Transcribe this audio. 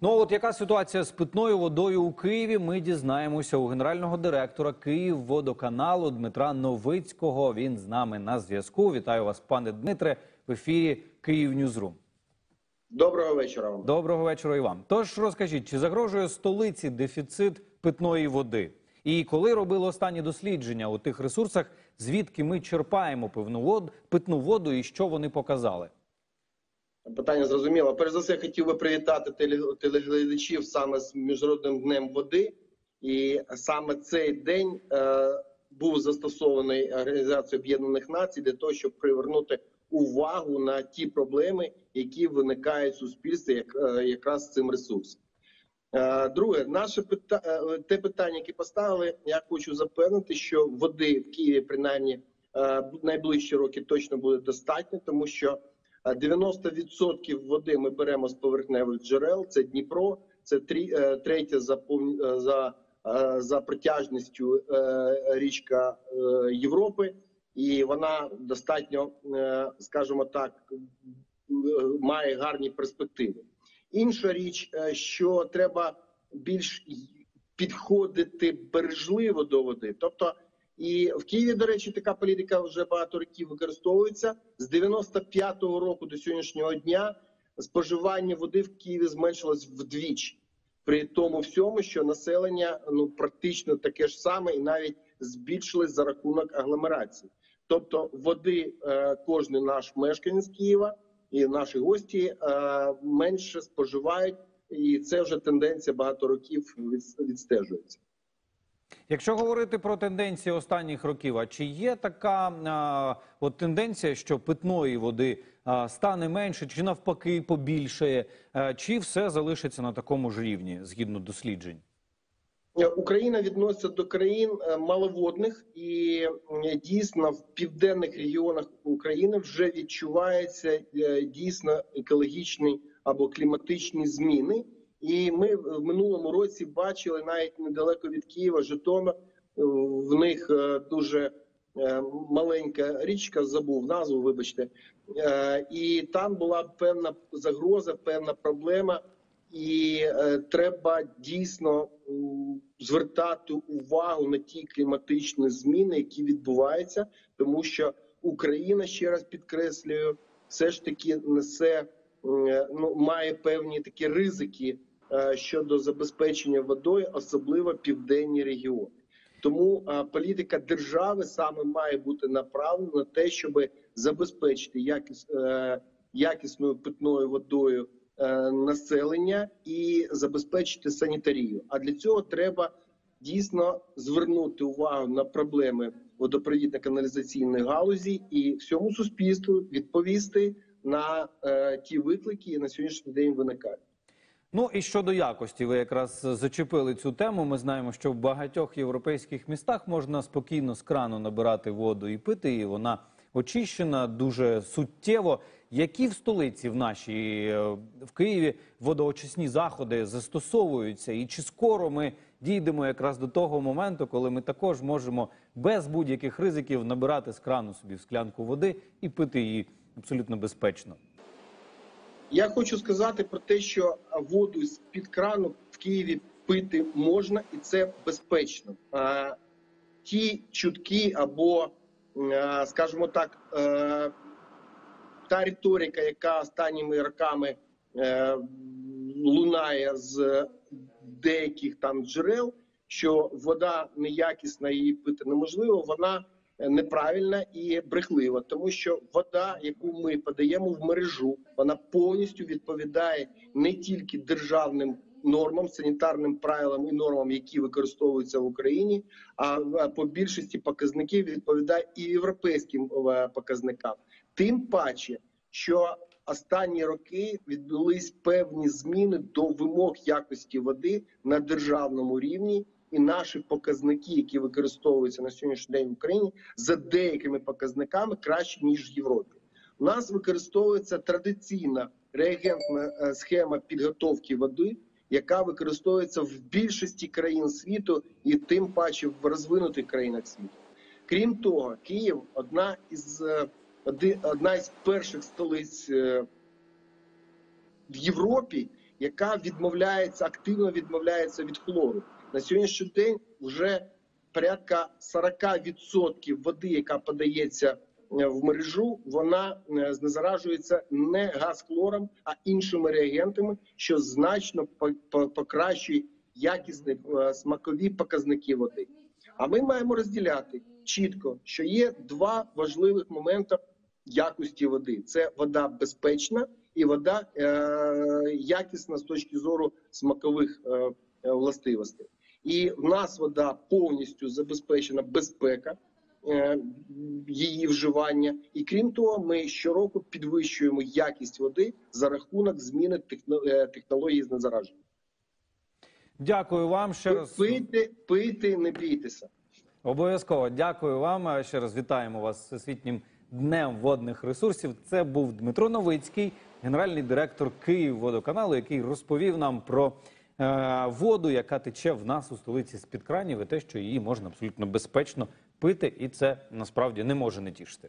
Ну от яка ситуація з питною водою у Києві? Ми дізнаємося у генерального директора Київводоканалу Дмитра Новицького. Він з нами на зв'язку. Вітаю вас, пане Дмитре, в ефірі Київ Ньюзрум. Доброго вечора вам. Доброго вечора і вам. Тож розкажіть, чи загрожує столиці дефіцит питної води? І коли робили останні дослідження у тих ресурсах, звідки ми черпаємо пивну воду, питну воду і що вони показали? Питання зрозуміло. Перш за все, хотів би привітати телеглядачів саме з Міжнародним днем води. І саме цей день е, був застосований Організацією Об'єднаних Націй для того, щоб привернути увагу на ті проблеми, які виникають в суспільстві, як, е, якраз з цим ресурсом. Е, Друге, наше пита... е, те питання, яке поставили, я хочу запевнити, що води в Києві принаймні е, найближчі роки точно буде достатньо, тому що 90% води ми беремо з поверхневих джерел. Це Дніпро, це е, третя за е, за, е, за протяжністю річка Європи, і вона достатньо, скажімо так, має гарні перспективи. Інша річ, що треба більш підходити бережливо до води. Тобто, і в Києві, до речі, така політика вже багато років використовується. З 95-го року до сьогоднішнього дня споживання води в Києві зменшилось вдвічі. При тому всьому, що населення ну практично таке ж саме, і навіть збільшилось за рахунок агломерації. Тобто, води е, кожен наш мешканець Києва і наші гості е, менше споживають, і це вже тенденція багато років відстежується. Якщо говорити про тенденції останніх років, а чи є така а, от тенденція, що питної води а, стане менше, чи навпаки побільшає, а, чи все залишиться на такому ж рівні згідно досліджень? Е, Україна відноситься до країн е, маловодних, і дійсно в південних регіонах України вже відчуваються е, дійсно екологічні або кліматичні зміни. І ми в минулому році бачили навіть недалеко від Києва, Житомир. е, В них е, дуже е, маленька річка, забув назву, вибачте, і там була певна загроза, певна проблема. І треба дійсно звертати увагу на ті кліматичні зміни, які відбуваються, тому що Україна ще раз підкреслюю, все ж таки несе ну має певні такі ризики е, щодо забезпечення водою, особливо південні регіони. Тому е, політика держави саме має бути направлена на те, щоб забезпечити якіс, е, якісною питною водою е, населення і забезпечити санітарію. А для цього треба дійсно звернути увагу на проблеми водопровідно-каналізаційної галузі і всьому суспільству відповісти на е, ті виклики, які на сьогоднішній день виникають. Ну і щодо якості, ви якраз зачепили цю тему. Ми знаємо, що в багатьох європейських містах можна спокійно з крану набирати воду і пити, і вона очищена дуже суттєво. Які в столиці в нашій е, в Києві водоочисні заходи застосовуються, і чи скоро ми дійдемо якраз до того моменту, коли ми також можемо без будь-яких ризиків набирати з крану собі в склянку води і пити її абсолютно безпечно? Я хочу сказати про те, що воду з під крану в Києві пити можна, і це безпечно. А, ті чутки або, а, скажімо так, е, та риторика, яка останніми роками е, лунає з деяких там джерел, що вода неякісна її пити неможливо, вона е, неправильна і брехлива, тому що вода, яку ми подаємо в мережу, вона повністю відповідає не тільки державним нормам, санітарним правилам і нормам, які використовуються в Україні, а по більшості показників відповідає і європейським е, показникам. Тим паче, що останні роки відбулись певні зміни до вимог якості води на державному рівні, і наші показники, які використовуються на сьогоднішній день в Україні, за деякими показниками краще ніж в Європі. У нас використовується традиційна реагентна е, схема підготовки води, яка використовується в більшості країн світу і тим паче в розвинутих країнах світу. Крім того, Київ одна із е, одна із перших столиць е, в Європі, яка відмовляється активно відмовляється від хлору. На сьогоднішній день вже порядка 40% води, яка подається е, в мережу, вона е, знезаражується не газхлором, а іншими реагентами, що значно по- по- покращує якісні смакові показники води. А ми маємо розділяти чітко, що є два важливих моменти якості води: це вода безпечна і вода е, якісна з точки зору смакових е, е, властивостей. І в нас вода повністю забезпечена безпека е, її вживання. І крім того, ми щороку підвищуємо якість води за рахунок зміни техно- е, технології знезараження. Дякую вам ще раз. Пийте, пийте, не бійтеся. Обов'язково дякую вам. Ще раз вітаємо вас з Всесвітнім днем водних ресурсів. Це був Дмитро Новицький, генеральний директор Київводоканалу, який розповів нам про е, воду, яка тече в нас у столиці з-під кранів, і те, що її можна абсолютно безпечно пити, і це насправді не може не тішити.